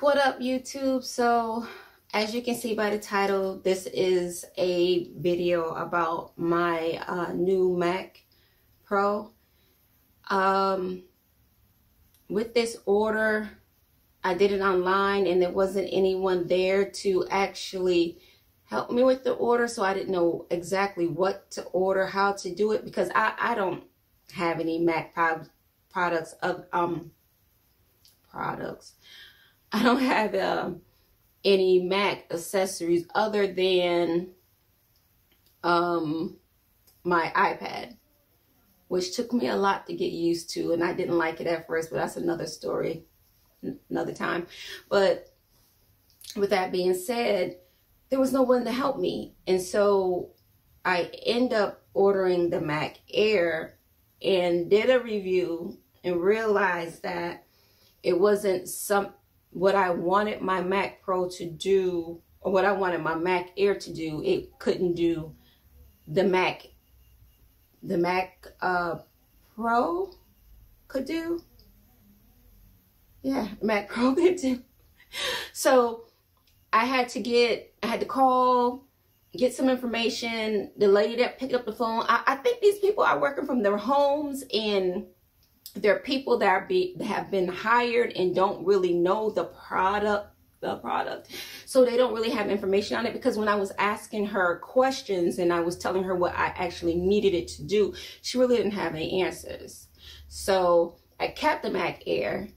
What up YouTube? So as you can see by the title, this is a video about my uh, new Mac Pro. Um, with this order, I did it online and there wasn't anyone there to actually help me with the order. So I didn't know exactly what to order, how to do it because I, I don't have any Mac pro products of um products I don't have um, any Mac accessories other than um, my iPad, which took me a lot to get used to. And I didn't like it at first, but that's another story, another time. But with that being said, there was no one to help me. And so I end up ordering the Mac Air and did a review and realized that it wasn't some what I wanted my Mac Pro to do, or what I wanted my Mac Air to do, it couldn't do the Mac, the Mac uh, Pro could do. Yeah, Mac Pro could do. So I had to get, I had to call, get some information. The lady that picked up the phone, I, I think these people are working from their homes and there are people that be have been hired and don't really know the product the product. So they don't really have information on it because when i was asking her questions and i was telling her what i actually needed it to do she really didn't have any answers. So i kept the mac air.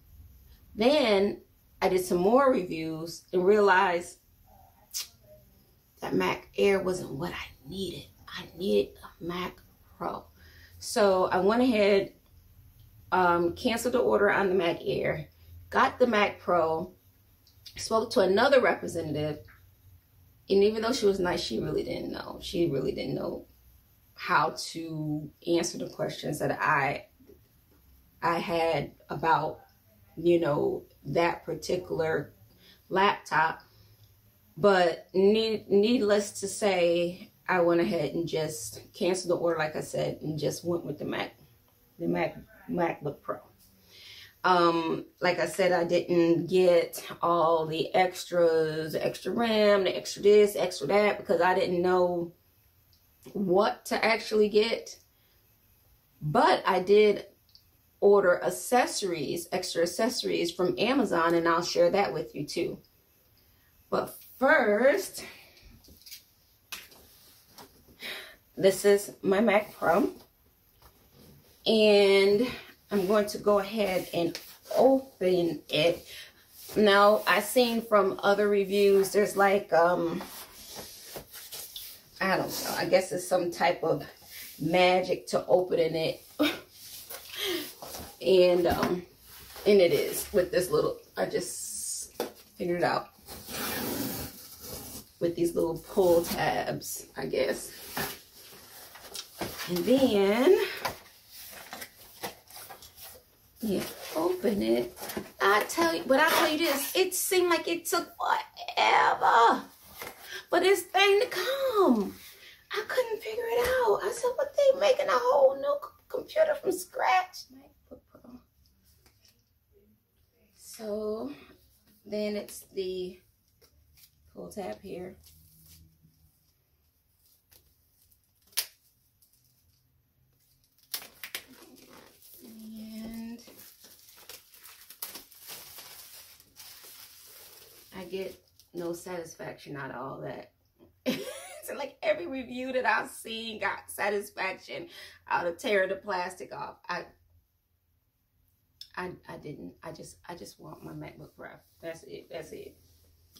Then i did some more reviews and realized that mac air wasn't what i needed. I needed a mac pro. So i went ahead um, canceled the order on the Mac Air, got the Mac Pro, spoke to another representative, and even though she was nice, she really didn't know. She really didn't know how to answer the questions that I I had about, you know, that particular laptop. But need, needless to say, I went ahead and just canceled the order, like I said, and just went with the Mac, the Mac MacBook Pro. Um, like I said, I didn't get all the extras, extra RAM, the extra this, extra that, because I didn't know what to actually get. But I did order accessories, extra accessories from Amazon, and I'll share that with you too. But first, this is my Mac Pro. And I'm going to go ahead and open it. Now, I've seen from other reviews, there's like, um, I don't know, I guess it's some type of magic to opening it. and, um, and it is with this little, I just figured out. With these little pull tabs, I guess. And then yeah, open it. I tell you, but I tell you this, it seemed like it took forever for this thing to come. I couldn't figure it out. I said, what they making a whole new computer from scratch? So then it's the pull tab here. Get no satisfaction out of all that. so like every review that I've seen got satisfaction out of tearing the plastic off. I I I didn't. I just I just want my MacBook Pro. That's it. That's it.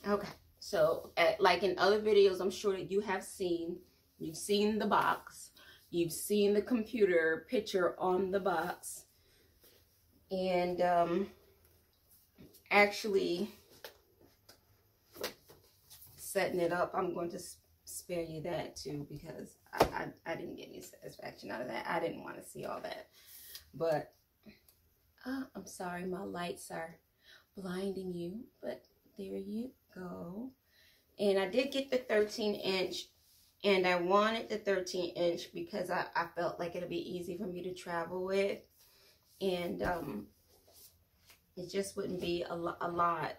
Okay. So at, like in other videos, I'm sure that you have seen, you've seen the box, you've seen the computer picture on the box. And um, actually, setting it up, I'm going to spare you that too because I, I, I didn't get any satisfaction out of that. I didn't want to see all that. But uh, I'm sorry, my lights are blinding you, but there you go. And I did get the 13 inch and I wanted the 13 inch because I, I felt like it'll be easy for me to travel with. And um, it just wouldn't be a, a lot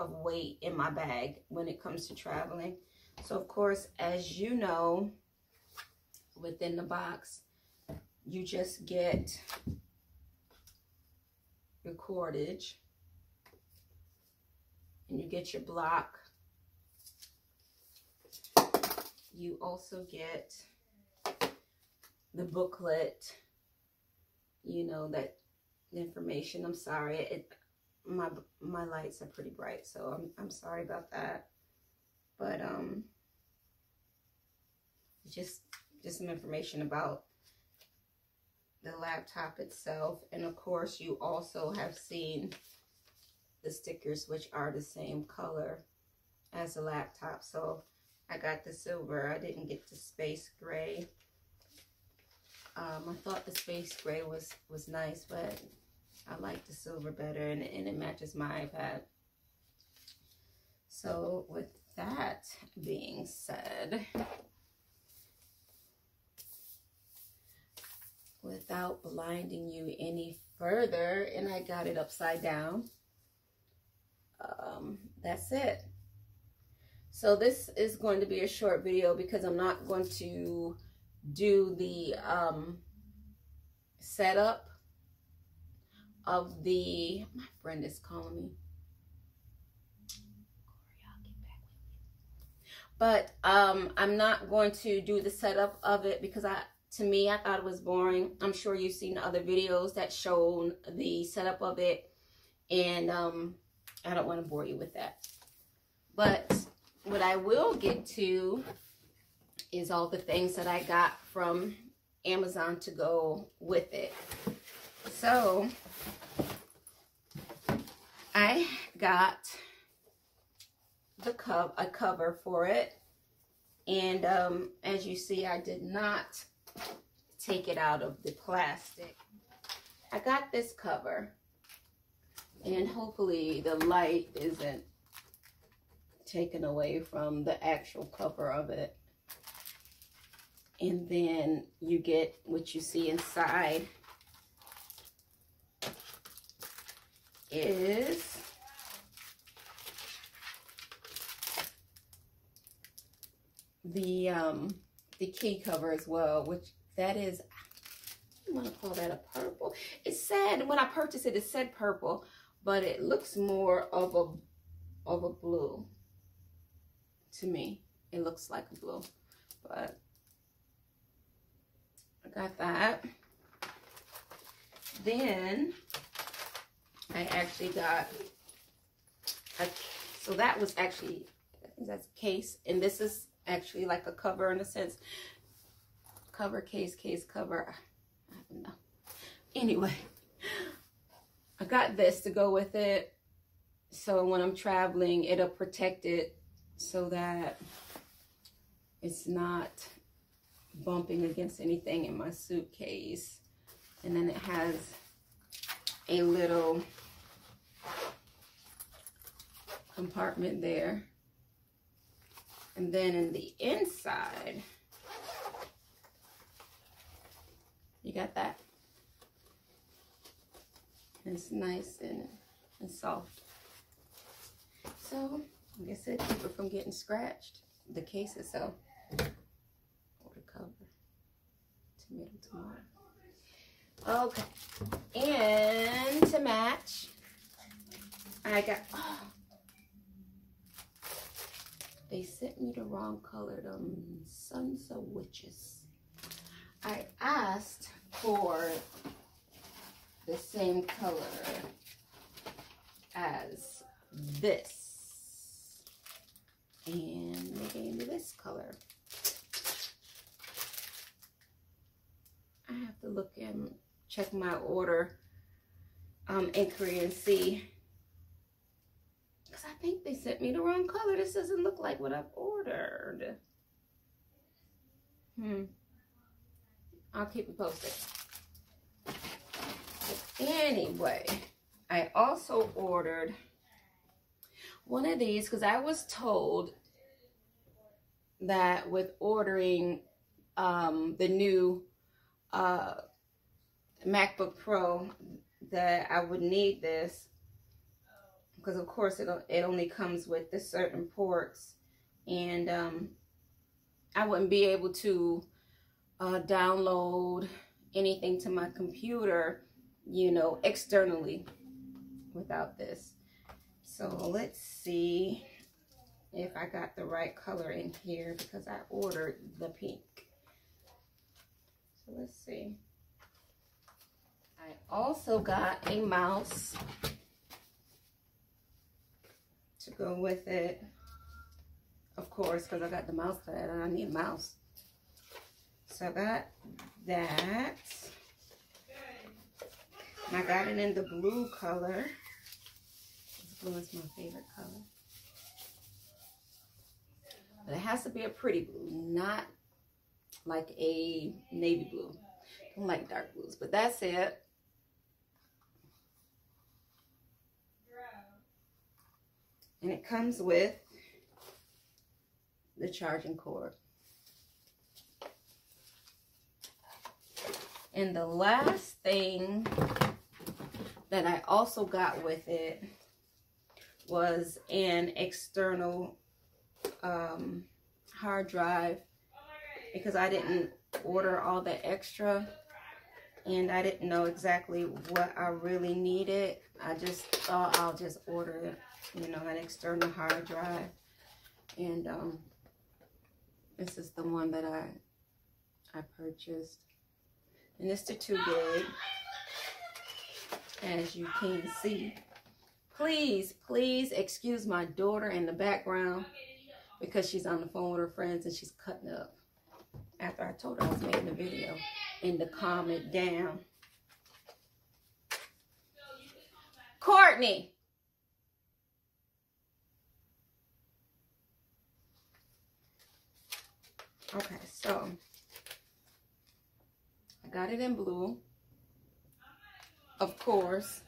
of weight in my bag when it comes to traveling. So of course, as you know, within the box, you just get your cordage and you get your block. You also get the booklet, you know, that information. I'm sorry. It, my my lights are pretty bright, so I'm I'm sorry about that. But um just just some information about the laptop itself. And of course, you also have seen the stickers, which are the same color as the laptop. So I got the silver. I didn't get the space gray. Um, I thought the space gray was, was nice, but I like the silver better and, and it matches my iPad. So with that being said, without blinding you any further, and I got it upside down, um, that's it. So this is going to be a short video because I'm not going to do the um, setup of the, my friend is calling me. But um, I'm not going to do the setup of it because I, to me, I thought it was boring. I'm sure you've seen other videos that show the setup of it. And um, I don't want to bore you with that. But what I will get to is all the things that I got from Amazon to go with it. So, I got the cup a cover for it. And um, as you see, I did not take it out of the plastic. I got this cover. And hopefully the light isn't taken away from the actual cover of it. And then you get what you see inside is the um the key cover as well, which that is I want to call that a purple. It said when I purchased it, it said purple, but it looks more of a of a blue to me. It looks like a blue, but I got that. Then I actually got a, so that was actually, that's case, and this is actually like a cover in a sense. Cover, case, case, cover, I don't know. Anyway, I got this to go with it. So when I'm traveling, it'll protect it so that it's not bumping against anything in my suitcase. And then it has a little compartment there. And then in the inside, you got that. It's nice and, and soft. So, like I said, keep it from getting scratched. The case itself. Or the cover. Tomato, tomato. Okay. And to match, I got, oh, they sent me the wrong color, um, Sons of Witches. I asked for the same color as this. And they gave me this color. I have to look and check my order um, inquiry and see because I think they sent me the wrong color. This doesn't look like what I've ordered. Hmm. I'll keep it posted. But anyway, I also ordered one of these because I was told that with ordering um, the new uh, MacBook Pro that I would need this because of course it, it only comes with the certain ports and um, I wouldn't be able to uh, download anything to my computer, you know, externally without this. So let's see if I got the right color in here because I ordered the pink. So let's see. I also got a mouse go with it. Of course, because I got the mouse pad and I need a mouse. So I got that. And I got it in the blue color. Blue is my favorite color. But it has to be a pretty blue, not like a navy blue. I don't like dark blues, but that's it. And it comes with the charging cord. And the last thing that I also got with it was an external um, hard drive because I didn't order all the extra and I didn't know exactly what I really needed. I just thought I'll just order, you know, an external hard drive. And um, this is the one that I I purchased. And it's the too big, as you can see. Please, please excuse my daughter in the background because she's on the phone with her friends and she's cutting up after I told her I was making a video and to calm it down. Courtney. Okay, so I got it in blue, of course.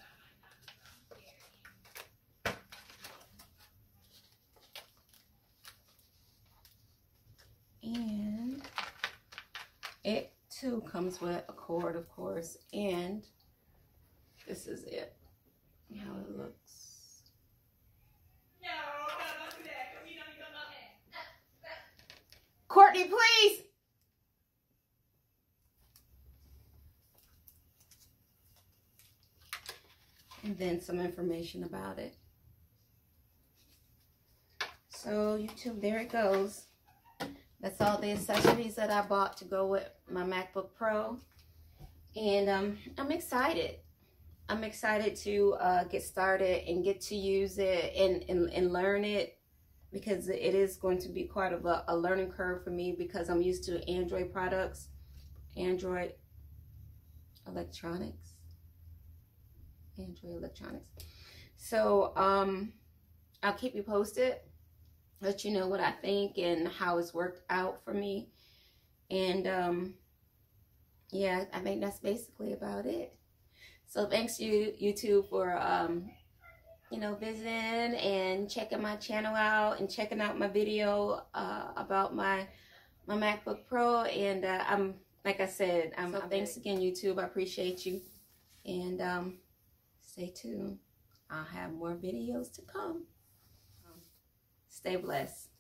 And too comes with a cord, of course, and this is it, how it looks. Courtney, please. And then some information about it. So YouTube, there it goes. That's all the accessories that I bought to go with my MacBook Pro. And um, I'm excited. I'm excited to uh, get started and get to use it and, and, and learn it because it is going to be quite of a, a learning curve for me because I'm used to Android products, Android electronics, Android electronics. So um, I'll keep you posted let you know what I think and how it's worked out for me. And um, yeah, I think that's basically about it. So thanks you YouTube for um, you know visiting and checking my channel out and checking out my video uh, about my my MacBook Pro. And uh, I'm like I said, I'm, so thanks again YouTube. I appreciate you. And um, stay tuned. I'll have more videos to come. Stay blessed.